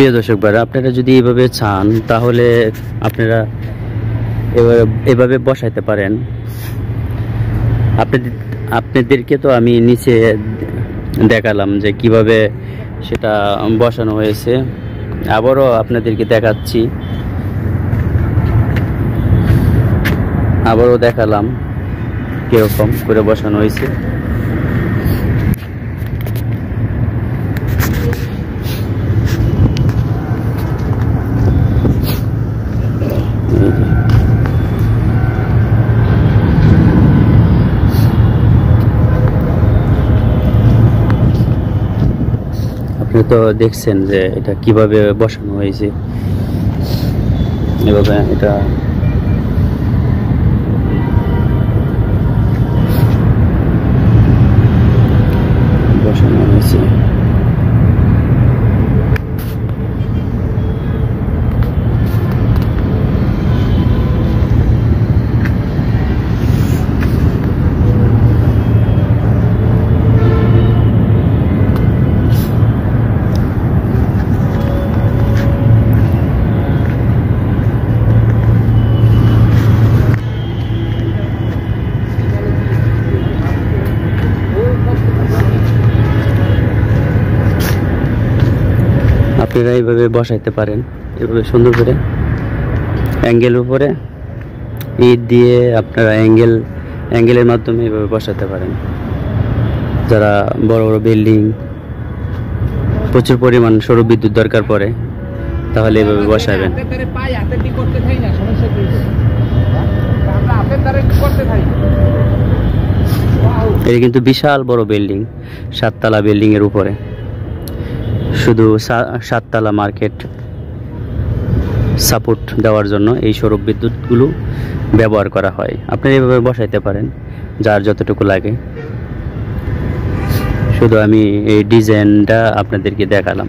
প্রিয় দর্শক আপনারা যদি এভাবে চান, তাহলে আপনারা এভাবে এভাবে বসাইতে পারেন। আপনাদের, আপনাদেরকে তো আমি নিচে দেখালাম যে কীভাবে সেটা বসানো হয়েছে। আবারও আপনাদেরকে দেখাচ্ছি। আবারও দেখালাম কীরকম করে বসানো হয়েছে। আপনি তো দেখছেন যে এটা কীভাবে বসানো হয়েছে। এভাবে এটা বসানো হয়েছে। আপনারা এইভাবে বসাইতে পারেন এভাবে সুন্দর করে অ্যাঙ্গেল উপরে ইট দিয়ে আপনারা অ্যাঙ্গেল অ্যাঙ্গেলের মাধ্যমে এভাবে বসাতে পারেন। যারা বড় বড় বিল্ডিং প্রচুর পরিমাণ সৌর বিদ্যুৎ দরকার পড়ে তাহলে এভাবে বসাবেন। এটা কিন্তু বিশাল বড় বিল্ডিং সাততলা বিল্ডিং এর উপরে। শুধু সাততলা মার্কেট সাপোর্ট দেওয়ার জন্য এই সৌর বিদ্যুৎগুলো ব্যবহার করা হয়। আপনি এভাবে বসাইতে পারেন, যার যতটুকু লাগে। শুধু আমি এই ডিজাইনটা আপনাদেরকে দেখালাম।